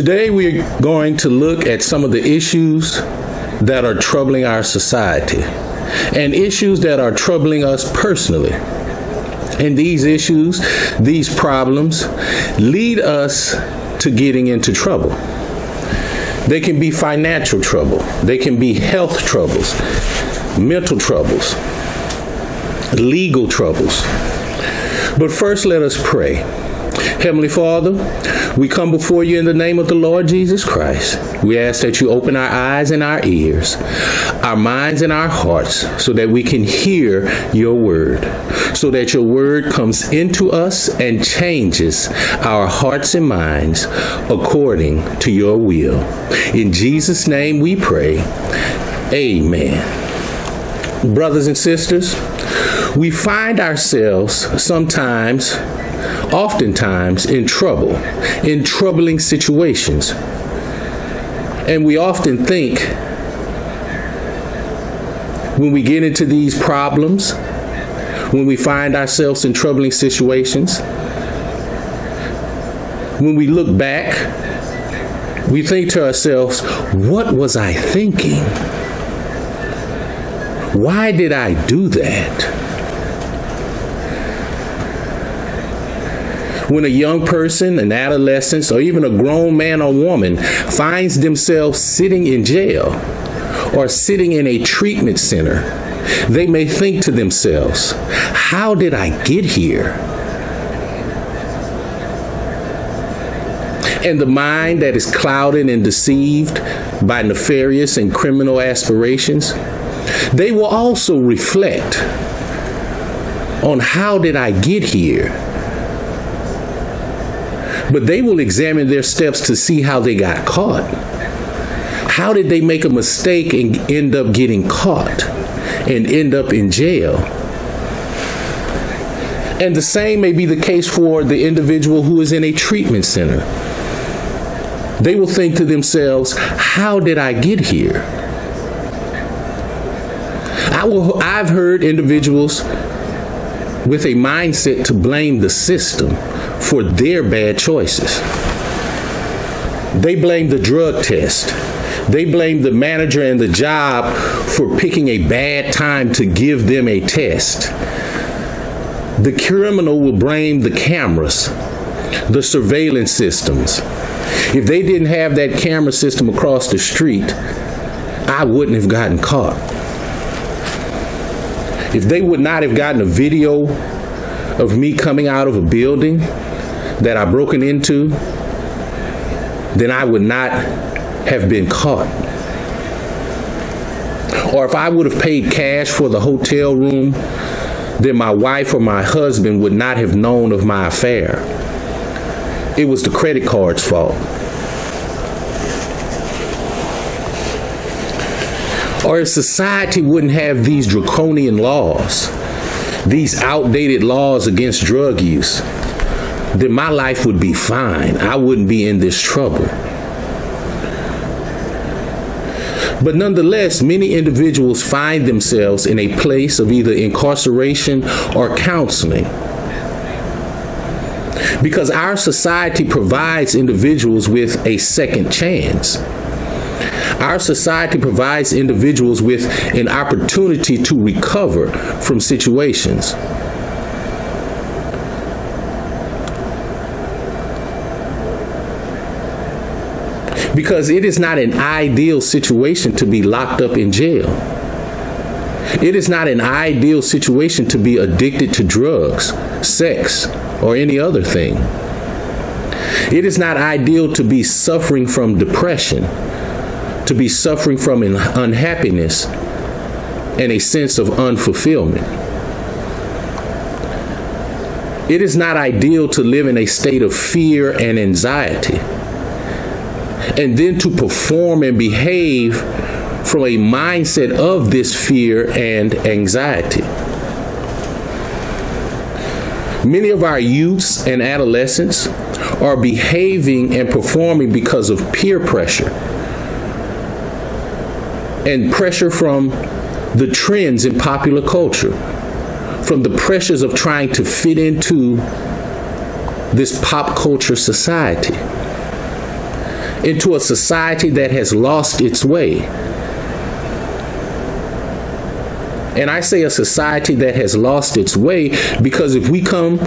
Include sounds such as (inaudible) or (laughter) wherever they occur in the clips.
Today, we're going to look at some of the issues that are troubling our society and issues that are troubling us personally. And these issues, these problems, lead us to getting into trouble. They can be financial trouble, they can be health troubles, mental troubles, legal troubles. But first, let us pray. Heavenly Father, we come before you in the name of the Lord Jesus Christ. We ask that you open our eyes and our ears, our minds and our hearts, so that we can hear your word, so that your word comes into us and changes our hearts and minds according to your will. In Jesus' name we pray. Amen. Brothers and sisters, we find ourselves sometimes oftentimes in trouble, in troubling situations. And we often think when we get into these problems, when we find ourselves in troubling situations, when we look back, we think to ourselves, what was I thinking? Why did I do that? When a young person, an adolescent, or even a grown man or woman finds themselves sitting in jail or sitting in a treatment center, they may think to themselves, How did I get here? And the mind that is clouded and deceived by nefarious and criminal aspirations, they will also reflect on how did I get here? But they will examine their steps to see how they got caught. How did they make a mistake and end up getting caught and end up in jail? And the same may be the case for the individual who is in a treatment center. They will think to themselves, How did I get here? I will, I've heard individuals with a mindset to blame the system for their bad choices. They blame the drug test. They blame the manager and the job for picking a bad time to give them a test. The criminal will blame the cameras, the surveillance systems. If they didn't have that camera system across the street, I wouldn't have gotten caught. If they would not have gotten a video of me coming out of a building that I broken into, then I would not have been caught. Or if I would have paid cash for the hotel room, then my wife or my husband would not have known of my affair. It was the credit card's fault. Or if society wouldn't have these draconian laws, these outdated laws against drug use, then my life would be fine. I wouldn't be in this trouble. But nonetheless, many individuals find themselves in a place of either incarceration or counseling. Because our society provides individuals with a second chance. Our society provides individuals with an opportunity to recover from situations. Because it is not an ideal situation to be locked up in jail. It is not an ideal situation to be addicted to drugs, sex, or any other thing. It is not ideal to be suffering from depression, to be suffering from unhappiness and a sense of unfulfillment. It is not ideal to live in a state of fear and anxiety and then to perform and behave from a mindset of this fear and anxiety. Many of our youths and adolescents are behaving and performing because of peer pressure and pressure from the trends in popular culture, from the pressures of trying to fit into this pop culture society. Into a society that has lost its way. And I say a society that has lost its way because if we come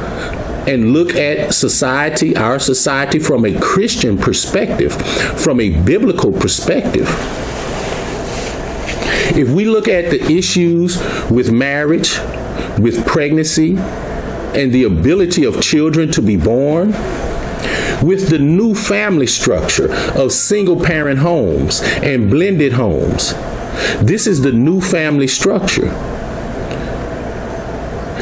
and look at society, our society, from a Christian perspective, from a biblical perspective, if we look at the issues with marriage, with pregnancy, and the ability of children to be born, with the new family structure of single parent homes and blended homes, this is the new family structure.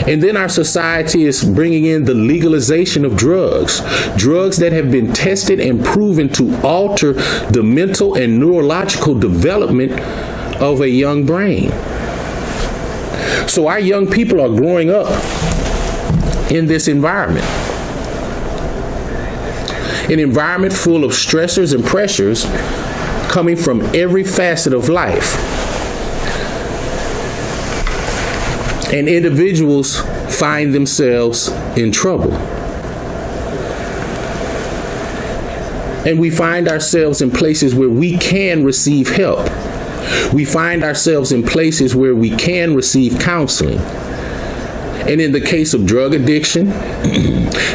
And then our society is bringing in the legalization of drugs, drugs that have been tested and proven to alter the mental and neurological development of a young brain. So our young people are growing up in this environment. An environment full of stressors and pressures coming from every facet of life. And individuals find themselves in trouble. And we find ourselves in places where we can receive help. We find ourselves in places where we can receive counseling. And in the case of drug addiction, (clears throat)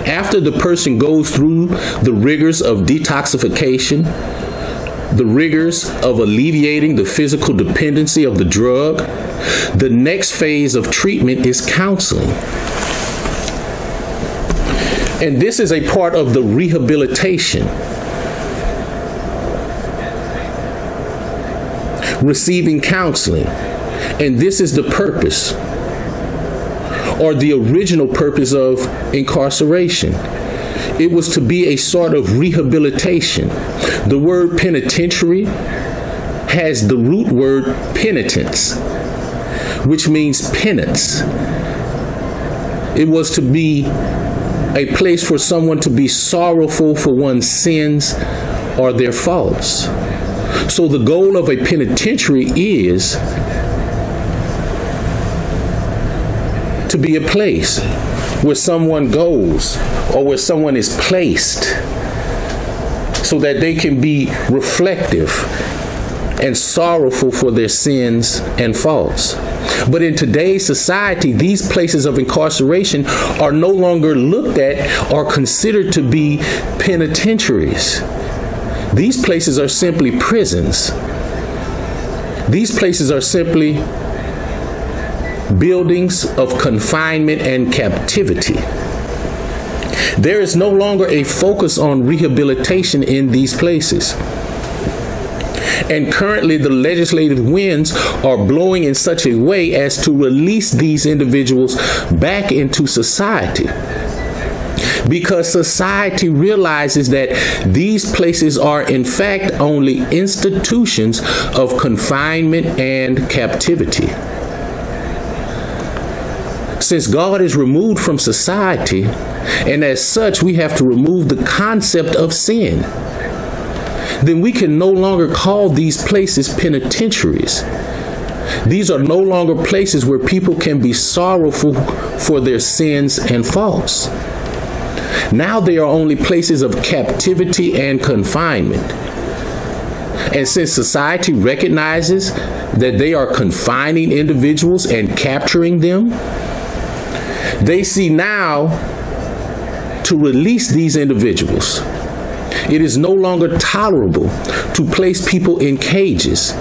after the person goes through the rigors of detoxification, the rigors of alleviating the physical dependency of the drug, the next phase of treatment is counseling. And this is a part of the rehabilitation. Receiving counseling. And this is the purpose or the original purpose of incarceration it was to be a sort of rehabilitation. The word penitentiary has the root word penitence, which means penance. It was to be a place for someone to be sorrowful for one's sins or their faults. So the goal of a penitentiary is to be a place where someone goes or where someone is placed so that they can be reflective and sorrowful for their sins and faults. But in today's society, these places of incarceration are no longer looked at or considered to be penitentiaries. These places are simply prisons. These places are simply buildings of confinement and captivity. There is no longer a focus on rehabilitation in these places. And currently, the legislative winds are blowing in such a way as to release these individuals back into society. Because society realizes that these places are, in fact, only institutions of confinement and captivity. Since God is removed from society, and as such, we have to remove the concept of sin. Then we can no longer call these places penitentiaries. These are no longer places where people can be sorrowful for their sins and faults. Now they are only places of captivity and confinement. And since society recognizes that they are confining individuals and capturing them, they see now to release these individuals. It is no longer tolerable to place people in cages,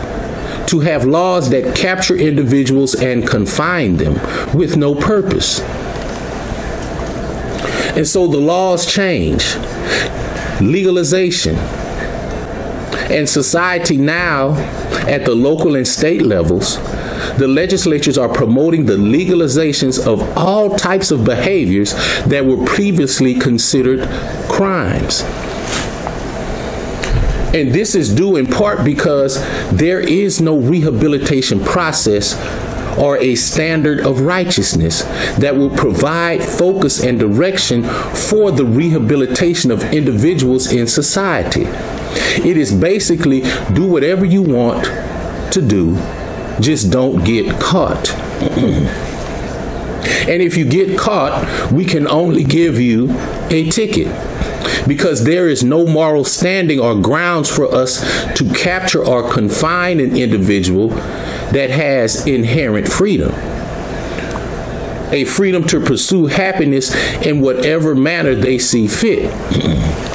to have laws that capture individuals and confine them with no purpose. And so the laws change. Legalization. And society now, at the local and state levels, the legislatures are promoting the legalizations of all types of behaviors that were previously considered crimes. And this is due in part because there is no rehabilitation process or a standard of righteousness that will provide focus and direction for the rehabilitation of individuals in society. It is basically do whatever you want to do just don't get caught. (clears throat) and if you get caught, we can only give you a ticket. because there is no moral standing or grounds for us to capture or confine an individual that has inherent freedom. A freedom to pursue happiness in whatever manner they see fit. (clears throat)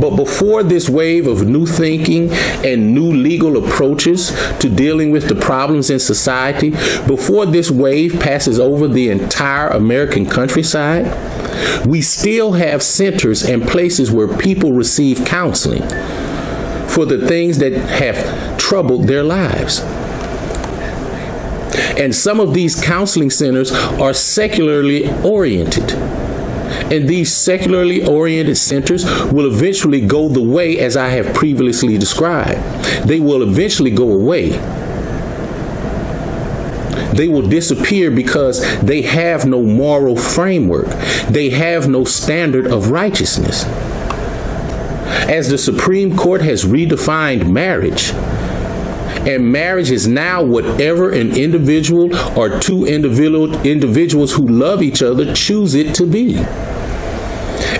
But before this wave of new thinking and new legal approaches to dealing with the problems in society, before this wave passes over the entire American countryside, we still have centers and places where people receive counseling for the things that have troubled their lives. And some of these counseling centers are secularly oriented. And these secularly oriented centers will eventually go the way as I have previously described. They will eventually go away. They will disappear because they have no moral framework. They have no standard of righteousness. As the Supreme Court has redefined marriage, and marriage is now whatever an individual or two individual individuals who love each other choose it to be.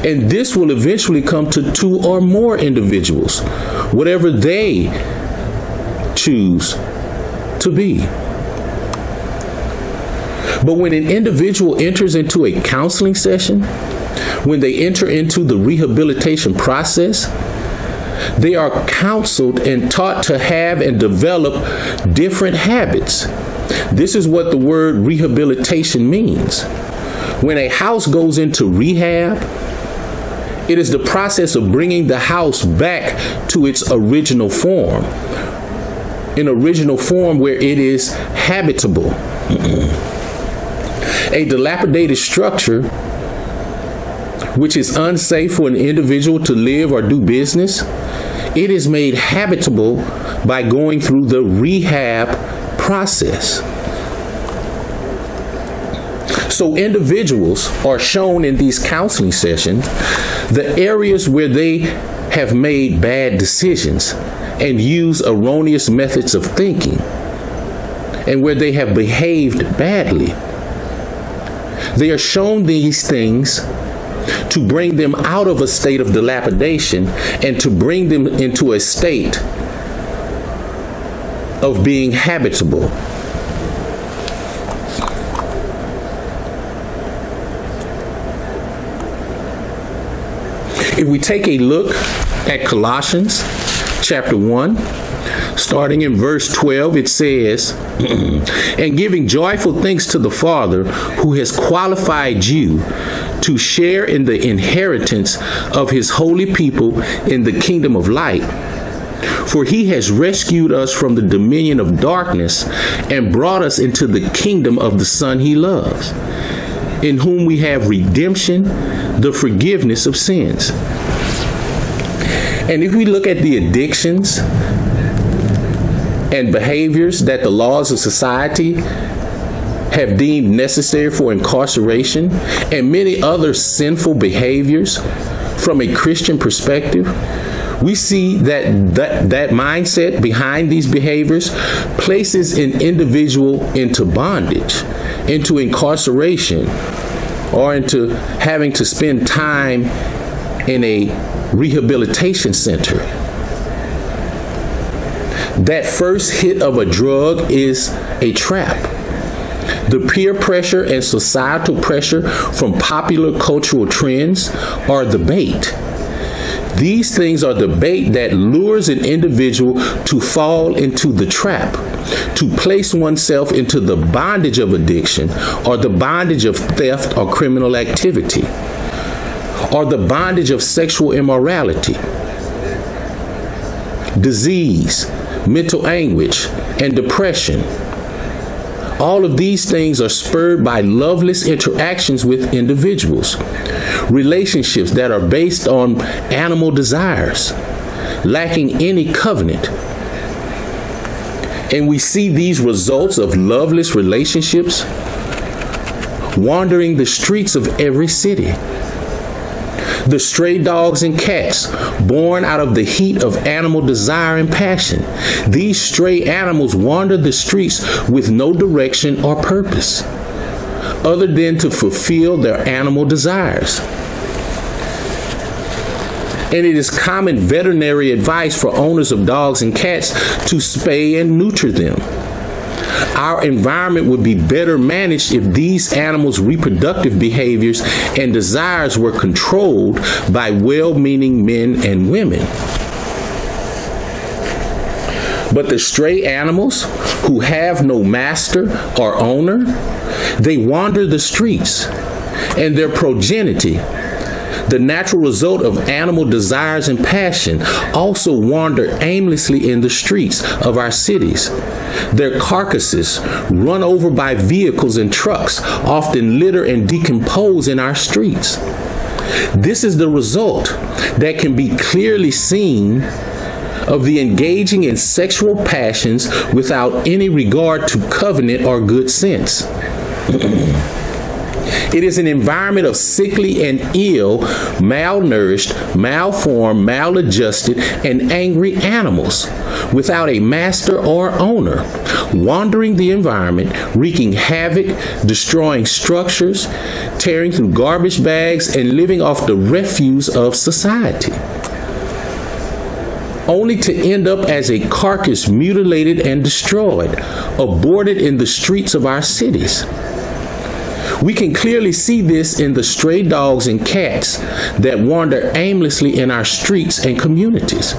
And this will eventually come to two or more individuals, whatever they choose to be. But when an individual enters into a counseling session, when they enter into the rehabilitation process, they are counseled and taught to have and develop different habits. This is what the word rehabilitation means. When a house goes into rehab, it is the process of bringing the house back to its original form. An original form where it is habitable. a dilapidated structure which is unsafe for an individual to live or do business, it is made habitable by going through the rehab process. So individuals are shown in these counseling sessions the areas where they have made bad decisions and use erroneous methods of thinking and where they have behaved badly. They are shown these things to bring them out of a state of dilapidation and to bring them into a state of being habitable. If we take a look at Colossians chapter 1, starting in verse 12, it says, (clears throat) And giving joyful thanks to the Father who has qualified you to share in the inheritance of his holy people in the kingdom of light. For he has rescued us from the dominion of darkness and brought us into the kingdom of the Son he loves in whom we have redemption, the forgiveness of sins. And if we look at the addictions and behaviors that the laws of society have deemed necessary for incarceration and many other sinful behaviors from a Christian perspective, we see that, that that mindset behind these behaviors places an individual into bondage, into incarceration, or into having to spend time in a rehabilitation center. That first hit of a drug is a trap. The peer pressure and societal pressure from popular cultural trends are the bait. These things are the bait that lures an individual to fall into the trap, to place oneself into the bondage of addiction or the bondage of theft or criminal activity or the bondage of sexual immorality, disease, mental anguish, and depression. All of these things are spurred by loveless interactions with individuals, relationships that are based on animal desires, lacking any covenant. And we see these results of loveless relationships wandering the streets of every city the stray dogs and cats, born out of the heat of animal desire and passion. These stray animals wander the streets with no direction or purpose, other than to fulfill their animal desires. and it is common veterinary advice for owners of dogs and cats to spay and neuter them. Our environment would be better managed if these animals' reproductive behaviors and desires were controlled by well meaning men and women. But the stray animals who have no master or owner, they wander the streets, and their progeny, the natural result of animal desires and passion, also wander aimlessly in the streets of our cities. Their carcasses, run over by vehicles and trucks, often litter and decompose in our streets. This is the result that can be clearly seen of the engaging in sexual passions without any regard to covenant or good sense. It is an environment of sickly and ill, malnourished, malformed, maladjusted, and angry animals without a master or owner, wandering the environment, wreaking havoc, destroying structures, tearing through garbage bags, and living off the refuse of society only to end up as a carcass mutilated and destroyed, aborted in the streets of our cities. We can clearly see this in the stray dogs and cats that wander aimlessly in our streets and communities.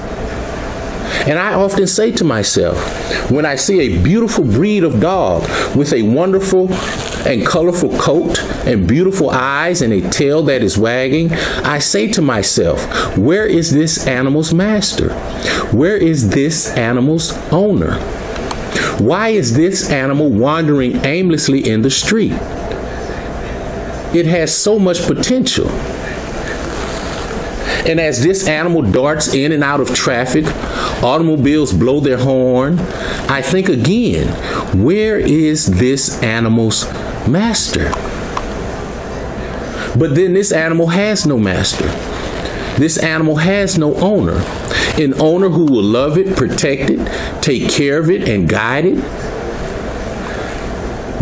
And I often say to myself, when I see a beautiful breed of dog with a wonderful and colorful coat and beautiful eyes and a tail that is wagging, I say to myself, where is this animal's master? Where is this animal's owner? Why is this animal wandering aimlessly in the street? It has so much potential. And as this animal darts in and out of traffic, automobiles blow their horn, I think again, where is this animal's master? But then this animal has no master. This animal has no owner. An owner who will love it, protect it, take care of it, and guide it.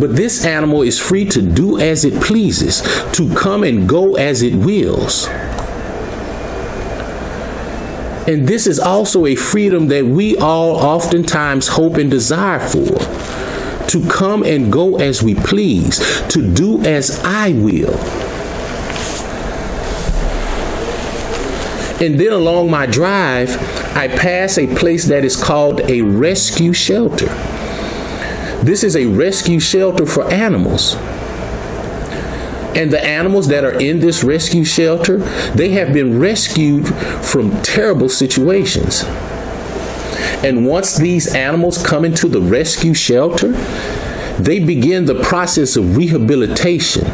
But this animal is free to do as it pleases, to come and go as it wills. And this is also a freedom that we all oftentimes hope and desire for to come and go as we please, to do as I will. And then along my drive, I pass a place that is called a rescue shelter. This is a rescue shelter for animals. And the animals that are in this rescue shelter, they have been rescued from terrible situations. And once these animals come into the rescue shelter, they begin the process of rehabilitation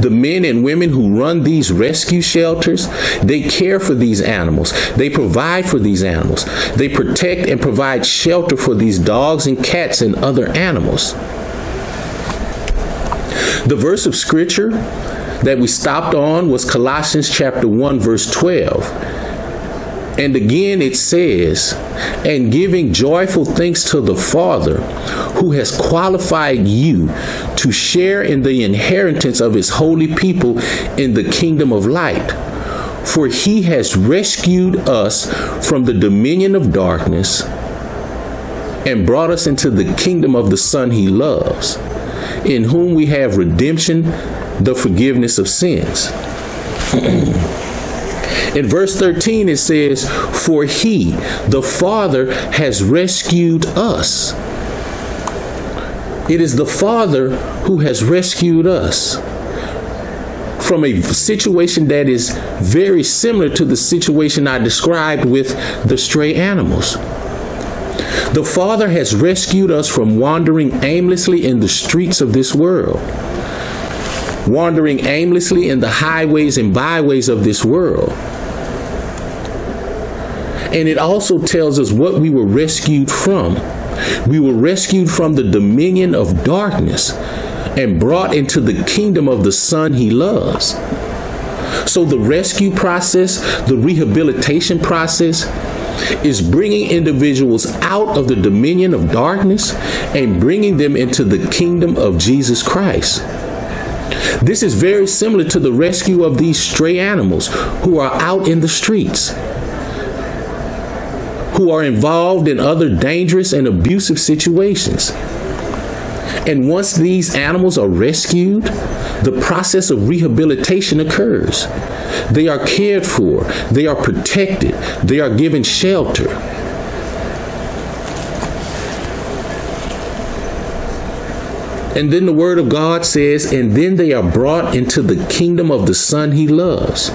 the men and women who run these rescue shelters, they care for these animals. They provide for these animals. They protect and provide shelter for these dogs and cats and other animals. The verse of scripture that we stopped on was Colossians chapter 1 verse 12 and again it says, and giving joyful thanks to the Father who has qualified you to share in the inheritance of his holy people in the kingdom of light. For he has rescued us from the dominion of darkness and brought us into the kingdom of the Son he loves, in whom we have redemption, the forgiveness of sins. (clears throat) In verse 13, it says, For he, the Father, has rescued us. It is the Father who has rescued us from a situation that is very similar to the situation I described with the stray animals. The Father has rescued us from wandering aimlessly in the streets of this world, wandering aimlessly in the highways and byways of this world and it also tells us what we were rescued from. We were rescued from the dominion of darkness and brought into the kingdom of the Son he loves. So, the rescue process, the rehabilitation process, is bringing individuals out of the dominion of darkness and bringing them into the kingdom of Jesus Christ. This is very similar to the rescue of these stray animals who are out in the streets, who are involved in other dangerous and abusive situations. And once these animals are rescued, the process of rehabilitation occurs. They are cared for, they are protected, they are given shelter. And then the word of God says, and then they are brought into the kingdom of the Son he loves.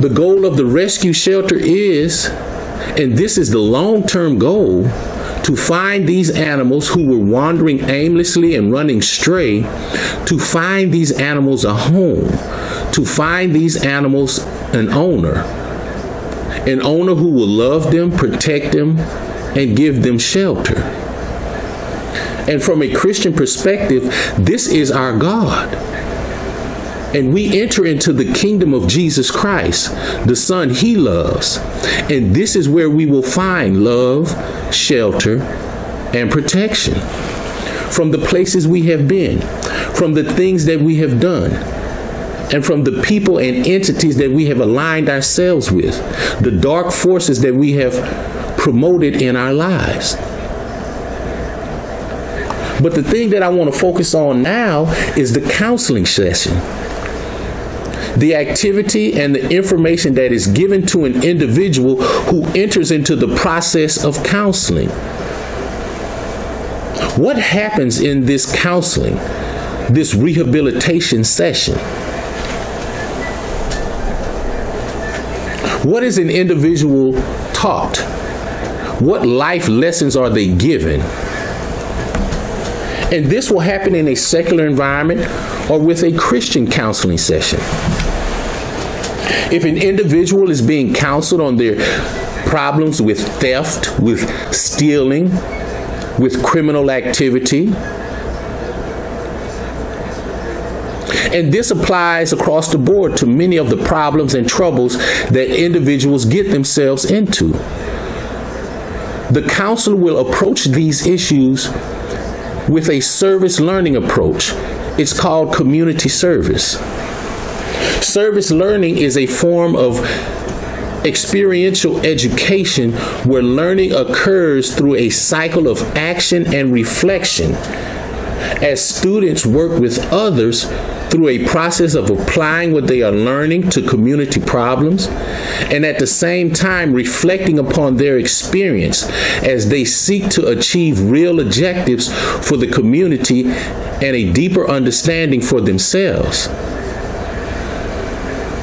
The goal of the rescue shelter is, and this is the long term goal, to find these animals who were wandering aimlessly and running stray, to find these animals a home, to find these animals an owner, an owner who will love them, protect them, and give them shelter. And from a Christian perspective, this is our God. And we enter into the kingdom of Jesus Christ, the Son he loves. And this is where we will find love, shelter, and protection from the places we have been, from the things that we have done, and from the people and entities that we have aligned ourselves with, the dark forces that we have promoted in our lives. But the thing that I want to focus on now is the counseling session. The activity and the information that is given to an individual who enters into the process of counseling. What happens in this counseling, this rehabilitation session? What is an individual taught? What life lessons are they given? And this will happen in a secular environment or with a Christian counseling session. If an individual is being counseled on their problems with theft, with stealing, with criminal activity, And this applies across the board to many of the problems and troubles that individuals get themselves into. The counselor will approach these issues with a service learning approach. It's called community service. Service learning is a form of experiential education where learning occurs through a cycle of action and reflection as students work with others through a process of applying what they are learning to community problems and at the same time reflecting upon their experience as they seek to achieve real objectives for the community and a deeper understanding for themselves.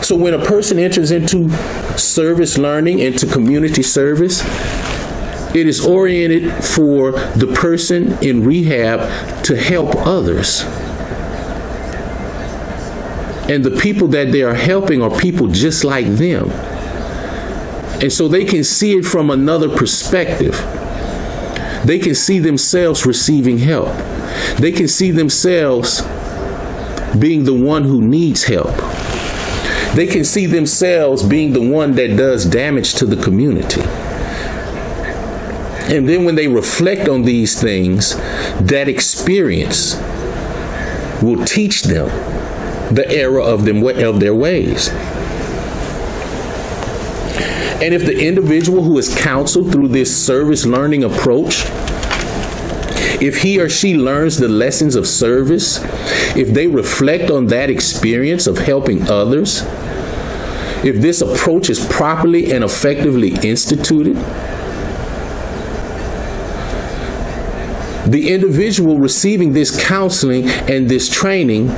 So when a person enters into service learning, into community service, it is oriented for the person in rehab to help others. And the people that they are helping are people just like them. And so they can see it from another perspective. They can see themselves receiving help. They can see themselves being the one who needs help. They can see themselves being the one that does damage to the community. And then when they reflect on these things, that experience will teach them the error of them of their ways. And if the individual who is counseled through this service learning approach, if he or she learns the lessons of service, if they reflect on that experience of helping others, if this approach is properly and effectively instituted, the individual receiving this counseling and this training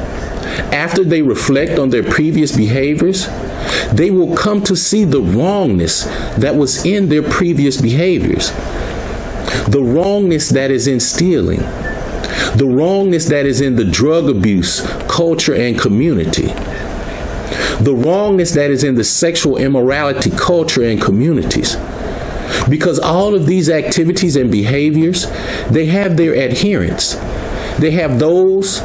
after they reflect on their previous behaviors, they will come to see the wrongness that was in their previous behaviors. The wrongness that is in stealing, the wrongness that is in the drug abuse, culture, and community, the wrongness that is in the sexual immorality, culture, and communities. Because all of these activities and behaviors, they have their adherents. They have those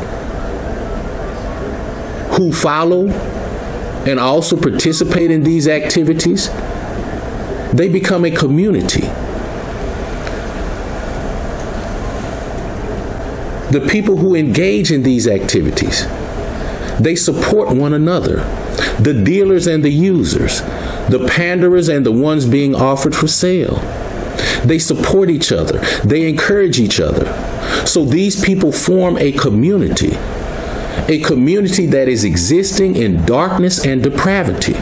who follow and also participate in these activities, they become a community. the people who engage in these activities, they support one another. The dealers and the users, the panderers and the ones being offered for sale. They support each other. They encourage each other. So these people form a community, a community that is existing in darkness and depravity.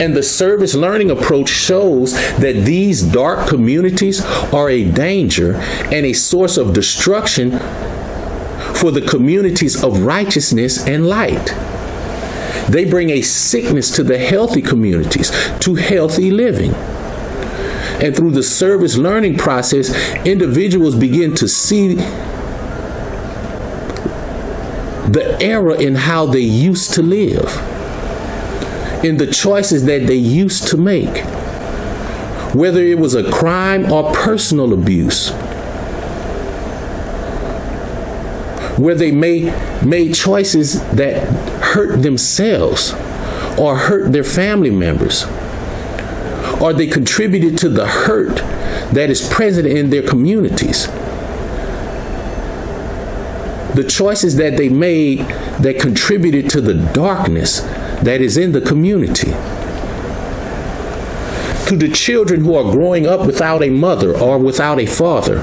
And the service learning approach shows that these dark communities are a danger and a source of destruction for the communities of righteousness and light. They bring a sickness to the healthy communities, to healthy living. And through the service learning process, individuals begin to see the error in how they used to live in the choices that they used to make, whether it was a crime or personal abuse, where they made, made choices that hurt themselves or hurt their family members, or they contributed to the hurt that is present in their communities. The choices that they made that contributed to the darkness that is in the community. To the children who are growing up without a mother or without a father,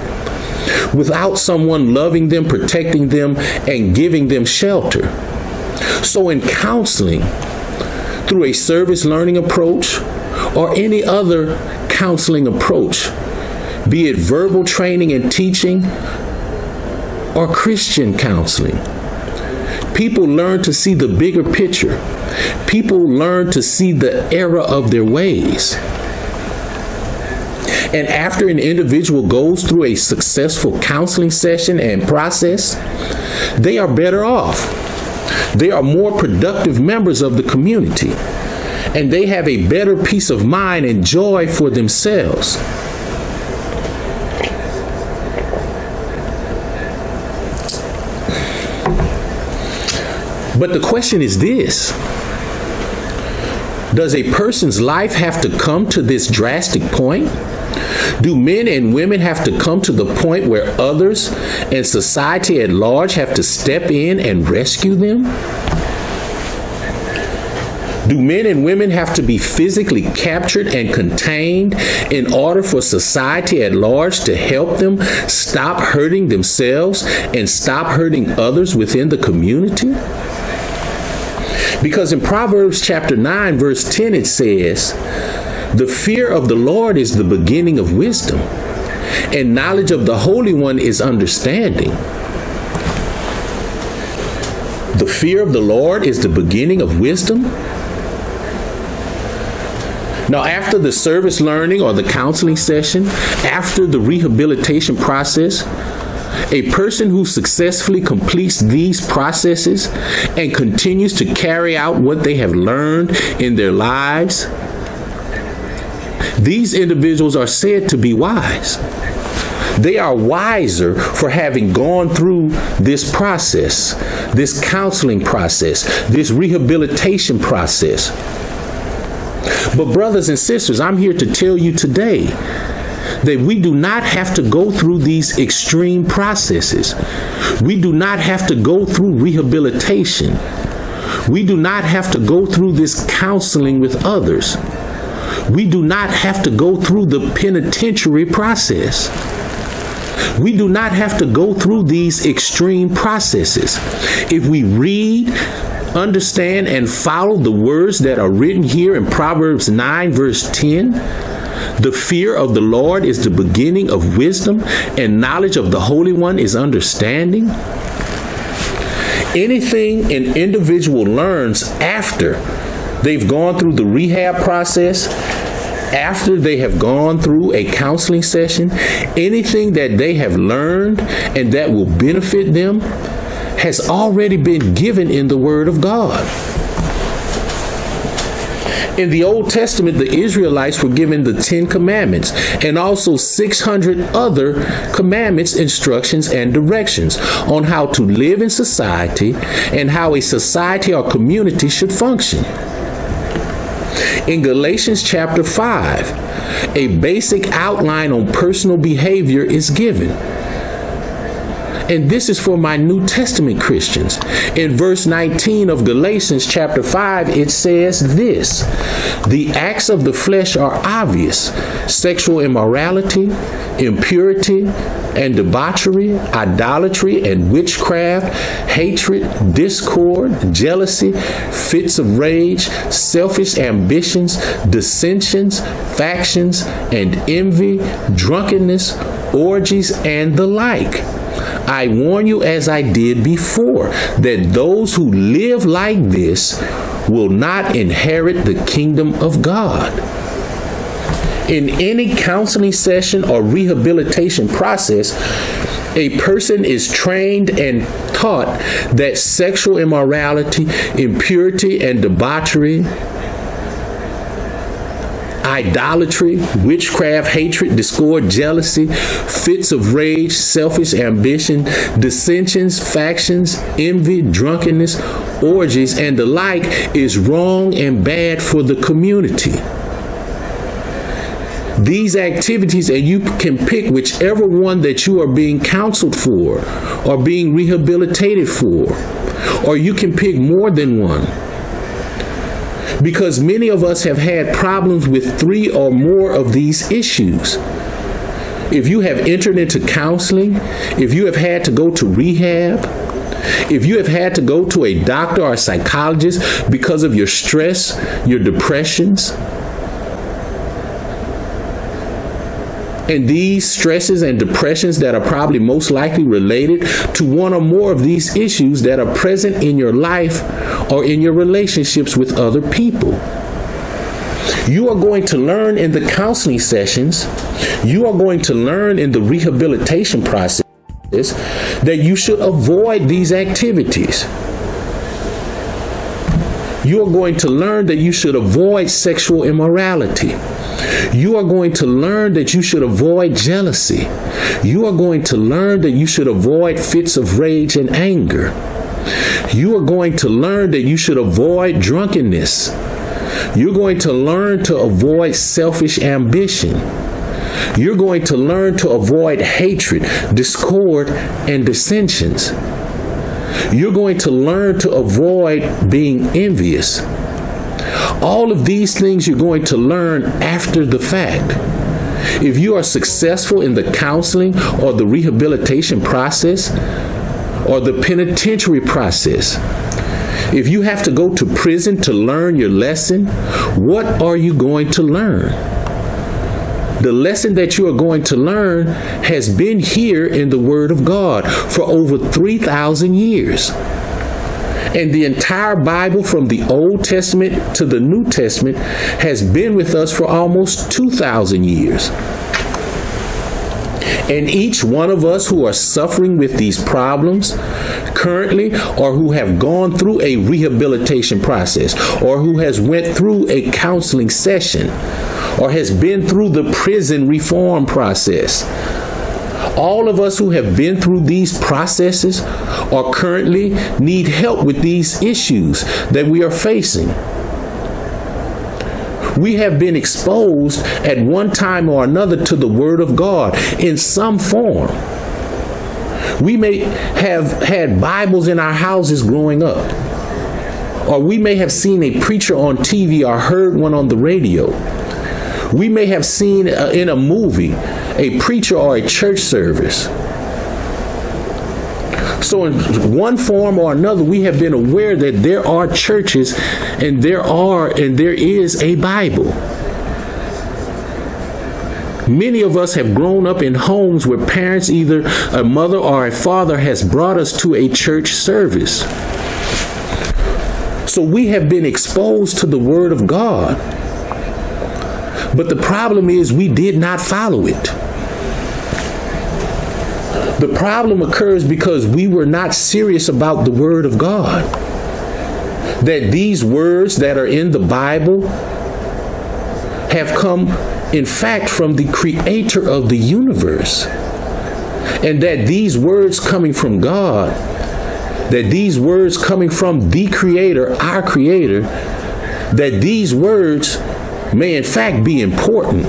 without someone loving them, protecting them, and giving them shelter. So, in counseling, through a service learning approach or any other counseling approach, be it verbal training and teaching or Christian counseling, people learn to see the bigger picture people learn to see the error of their ways. And after an individual goes through a successful counseling session and process, they are better off. They are more productive members of the community. And they have a better peace of mind and joy for themselves. But the question is this does a person's life have to come to this drastic point? Do men and women have to come to the point where others and society at large have to step in and rescue them? Do men and women have to be physically captured and contained in order for society at large to help them stop hurting themselves and stop hurting others within the community? Because in Proverbs chapter 9, verse 10, it says, The fear of the Lord is the beginning of wisdom, and knowledge of the Holy One is understanding. The fear of the Lord is the beginning of wisdom. Now, after the service learning or the counseling session, after the rehabilitation process, a person who successfully completes these processes and continues to carry out what they have learned in their lives, these individuals are said to be wise. They are wiser for having gone through this process, this counseling process, this rehabilitation process. But, brothers and sisters, I'm here to tell you today that we do not have to go through these extreme processes. We do not have to go through rehabilitation. We do not have to go through this counseling with others. We do not have to go through the penitentiary process. We do not have to go through these extreme processes. If we read, understand, and follow the words that are written here in Proverbs 9, verse 10, the fear of the Lord is the beginning of wisdom, and knowledge of the Holy One is understanding. Anything an individual learns after they've gone through the rehab process, after they have gone through a counseling session, anything that they have learned and that will benefit them has already been given in the Word of God. In the Old Testament, the Israelites were given the Ten Commandments and also 600 other commandments, instructions, and directions on how to live in society and how a society or community should function. In Galatians chapter 5, a basic outline on personal behavior is given. And this is for my New Testament Christians. In verse 19 of Galatians chapter 5, it says this The acts of the flesh are obvious sexual immorality, impurity, and debauchery, idolatry and witchcraft, hatred, discord, jealousy, fits of rage, selfish ambitions, dissensions, factions, and envy, drunkenness, orgies, and the like. I warn you, as I did before, that those who live like this will not inherit the kingdom of God. In any counseling session or rehabilitation process, a person is trained and taught that sexual immorality, impurity, and debauchery idolatry, witchcraft, hatred, discord, jealousy, fits of rage, selfish ambition, dissensions, factions, envy, drunkenness, orgies, and the like is wrong and bad for the community. These activities, and you can pick whichever one that you are being counseled for or being rehabilitated for, or you can pick more than one because many of us have had problems with three or more of these issues. If you have entered into counseling, if you have had to go to rehab, if you have had to go to a doctor or a psychologist because of your stress, your depressions, And these stresses and depressions that are probably most likely related to one or more of these issues that are present in your life or in your relationships with other people. You are going to learn in the counseling sessions, you are going to learn in the rehabilitation process that you should avoid these activities. You are going to learn that you should avoid sexual immorality. You are going to learn that you should avoid jealousy. You are going to learn that you should avoid fits of rage and anger. You are going to learn that you should avoid drunkenness. You're going to learn to avoid selfish ambition. You're going to learn to avoid hatred, discord, and dissensions. You're going to learn to avoid being envious. All of these things you're going to learn after the fact. If you are successful in the counseling or the rehabilitation process or the penitentiary process, if you have to go to prison to learn your lesson, what are you going to learn? The lesson that you are going to learn has been here in the Word of God for over 3,000 years. And the entire Bible, from the Old Testament to the New Testament, has been with us for almost 2,000 years. And each one of us who are suffering with these problems currently or who have gone through a rehabilitation process or who has went through a counseling session or has been through the prison reform process all of us who have been through these processes or currently need help with these issues that we are facing. We have been exposed at one time or another to the Word of God in some form. We may have had Bibles in our houses growing up, or we may have seen a preacher on TV or heard one on the radio. We may have seen uh, in a movie a preacher or a church service. So, in one form or another, we have been aware that there are churches and there are and there is a Bible. Many of us have grown up in homes where parents, either a mother or a father, has brought us to a church service. So we have been exposed to the Word of God. But the problem is we did not follow it. The problem occurs because we were not serious about the Word of God. That these words that are in the Bible have come, in fact, from the Creator of the universe. And that these words coming from God, that these words coming from the Creator, our Creator, that these words may in fact be important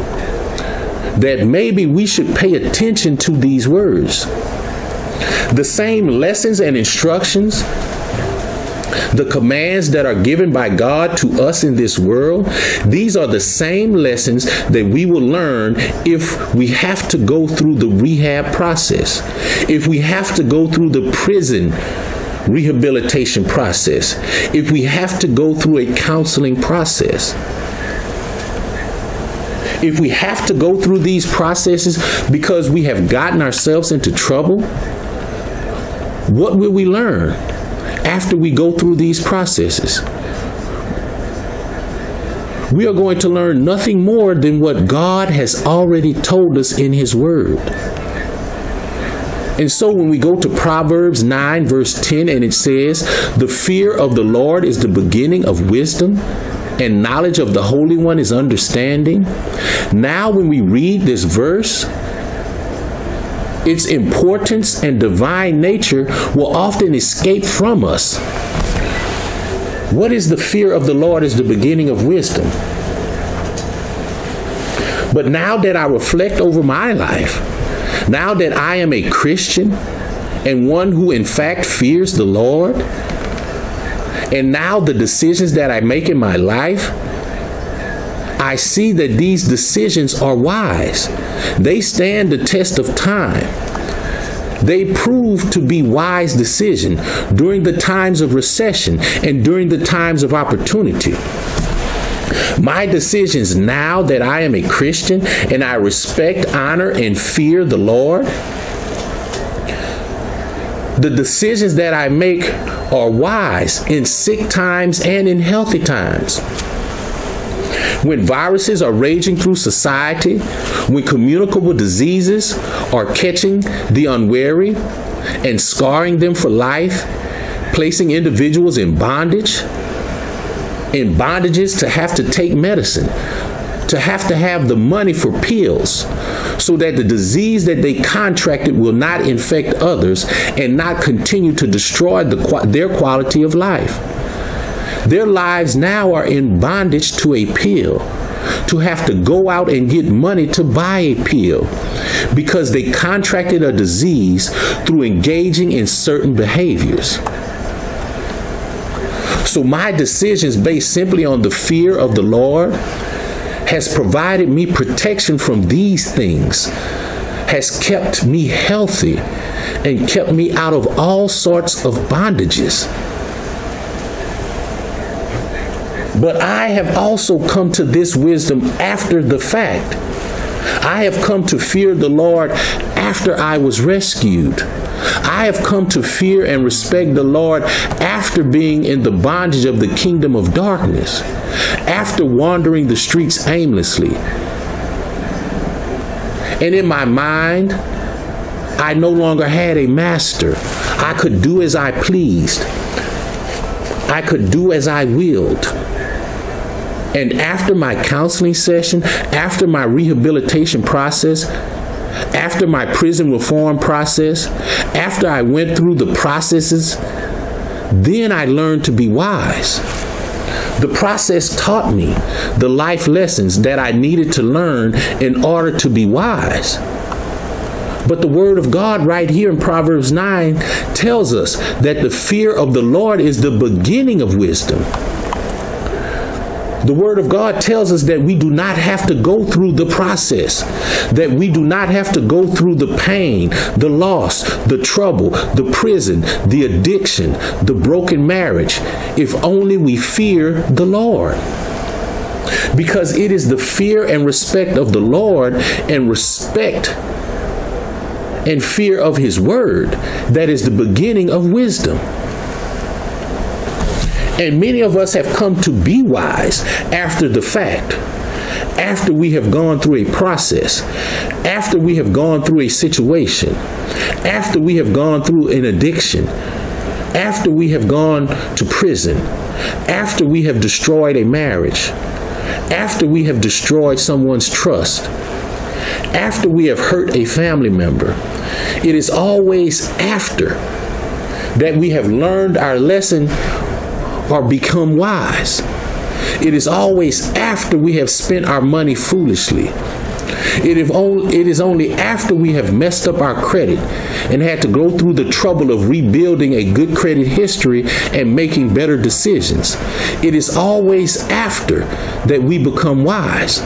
that maybe we should pay attention to these words. The same lessons and instructions the commands that are given by God to us in this world, these are the same lessons that we will learn if we have to go through the rehab process, if we have to go through the prison rehabilitation process, if we have to go through a counseling process. If we have to go through these processes because we have gotten ourselves into trouble, what will we learn? after we go through these processes. We are going to learn nothing more than what God has already told us in His Word. And so when we go to Proverbs 9, verse 10, and it says, The fear of the Lord is the beginning of wisdom, and knowledge of the Holy One is understanding. Now, when we read this verse, its importance and divine nature will often escape from us. What is the fear of the Lord is the beginning of wisdom. But now that I reflect over my life, now that I am a Christian and one who in fact fears the Lord, and now the decisions that I make in my life, I see that these decisions are wise. They stand the test of time. They prove to be wise decision during the times of recession and during the times of opportunity. My decisions now that I am a Christian and I respect, honor, and fear the Lord, the decisions that I make are wise in sick times and in healthy times. When viruses are raging through society, when communicable diseases are catching the unwary and scarring them for life, placing individuals in bondage, in bondages to have to take medicine, to have to have the money for pills so that the disease that they contracted will not infect others and not continue to destroy the, their quality of life. Their lives now are in bondage to a pill, to have to go out and get money to buy a pill because they contracted a disease through engaging in certain behaviors. So my decisions based simply on the fear of the Lord has provided me protection from these things, has kept me healthy, and kept me out of all sorts of bondages. But I have also come to this wisdom after the fact. I have come to fear the Lord after I was rescued. I have come to fear and respect the Lord after being in the bondage of the kingdom of darkness, after wandering the streets aimlessly. And in my mind, I no longer had a master. I could do as I pleased. I could do as I willed. And after my counseling session, after my rehabilitation process, after my prison reform process, after I went through the processes, then I learned to be wise. The process taught me the life lessons that I needed to learn in order to be wise. But the word of God, right here in Proverbs 9, tells us that the fear of the Lord is the beginning of wisdom. The Word of God tells us that we do not have to go through the process, that we do not have to go through the pain, the loss, the trouble, the prison, the addiction, the broken marriage, if only we fear the Lord. Because it is the fear and respect of the Lord and respect and fear of His Word that is the beginning of wisdom. And many of us have come to be wise after the fact, after we have gone through a process, after we have gone through a situation, after we have gone through an addiction, after we have gone to prison, after we have destroyed a marriage, after we have destroyed someone's trust, after we have hurt a family member. It is always after that we have learned our lesson or become wise. It is always after we have spent our money foolishly. It is, only, it is only after we have messed up our credit and had to go through the trouble of rebuilding a good credit history and making better decisions. It is always after that we become wise.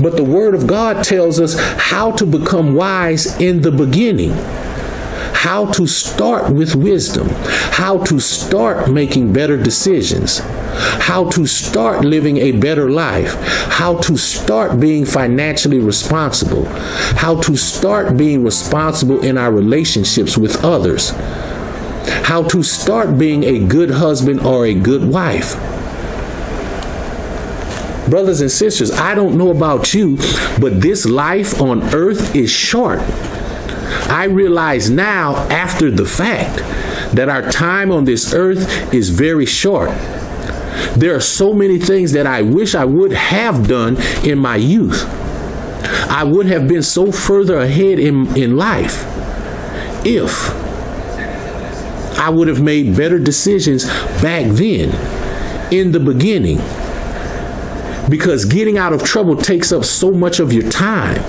But the Word of God tells us how to become wise in the beginning how to start with wisdom, how to start making better decisions, how to start living a better life, how to start being financially responsible, how to start being responsible in our relationships with others, how to start being a good husband or a good wife. Brothers and sisters, I don't know about you, but this life on earth is short. I realize now, after the fact, that our time on this earth is very short. There are so many things that I wish I would have done in my youth. I would have been so further ahead in, in life if I would have made better decisions back then, in the beginning. Because getting out of trouble takes up so much of your time.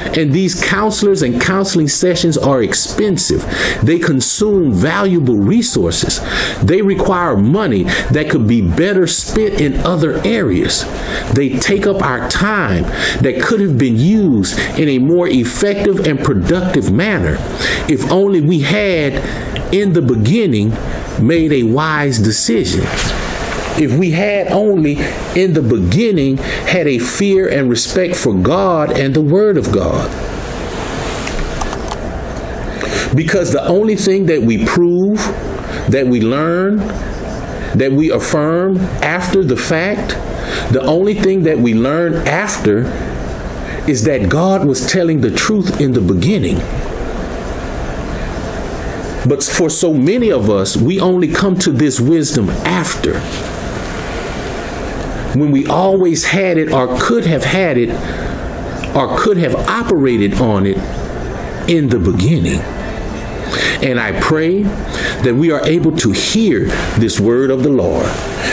And these counselors and counseling sessions are expensive. They consume valuable resources. They require money that could be better spent in other areas. They take up our time that could have been used in a more effective and productive manner if only we had, in the beginning, made a wise decision if we had only in the beginning had a fear and respect for God and the Word of God. Because the only thing that we prove, that we learn, that we affirm after the fact, the only thing that we learn after is that God was telling the truth in the beginning. But for so many of us, we only come to this wisdom after when we always had it or could have had it or could have operated on it in the beginning. And I pray that we are able to hear this word of the Lord.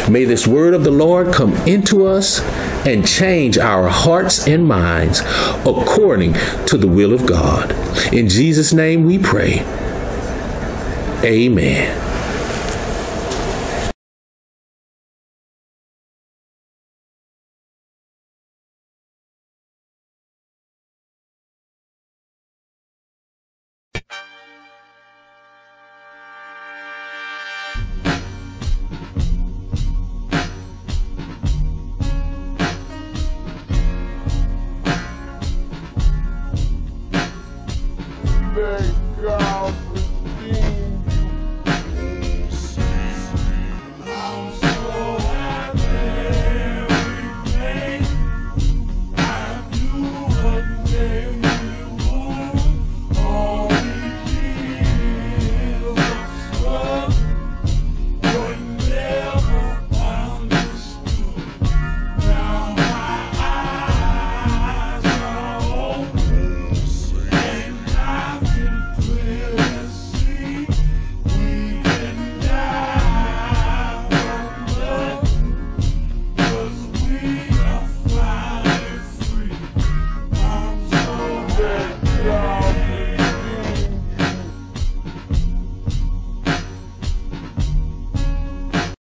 May this word of the Lord come into us and change our hearts and minds according to the will of God. In Jesus' name we pray. Amen.